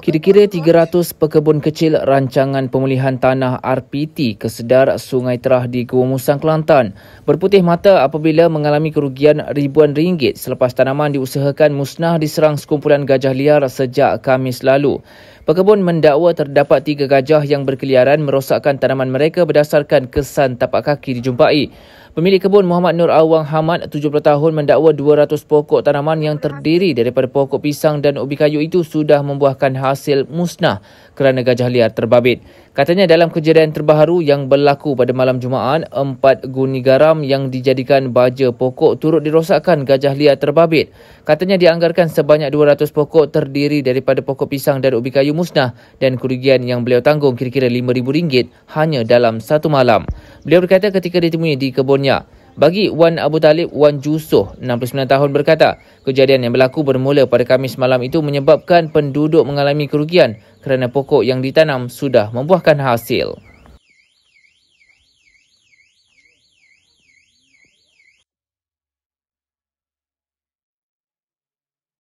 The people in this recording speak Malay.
Kira-kira 300 pekebun kecil rancangan pemulihan tanah RPT kesedar Sungai Terah di Gua Musang, Kelantan berputih mata apabila mengalami kerugian ribuan ringgit selepas tanaman diusahakan musnah diserang sekumpulan gajah liar sejak Kamis lalu. Pekebun mendakwa terdapat tiga gajah yang berkeliaran merosakkan tanaman mereka berdasarkan kesan tapak kaki dijumpai. Pemilik kebun Muhammad Nur Awang Hamad, 70 tahun, mendakwa 200 pokok tanaman yang terdiri daripada pokok pisang dan ubi kayu itu sudah membuahkan hasil musnah kerana gajah liar terbabit. Katanya dalam kejadian terbaru yang berlaku pada malam Jumaat, empat guni garam yang dijadikan baja pokok turut dirosakkan gajah liar terbabit. Katanya dianggarkan sebanyak 200 pokok terdiri daripada pokok pisang dan ubi kayu musnah dan kerugian yang beliau tanggung kira-kira RM5,000 hanya dalam satu malam. Beliau berkata ketika ditemui di kebunnya, bagi Wan Abu Talib, Wan Jusoh, 69 tahun berkata, kejadian yang berlaku bermula pada Kamis malam itu menyebabkan penduduk mengalami kerugian kerana pokok yang ditanam sudah membuahkan hasil.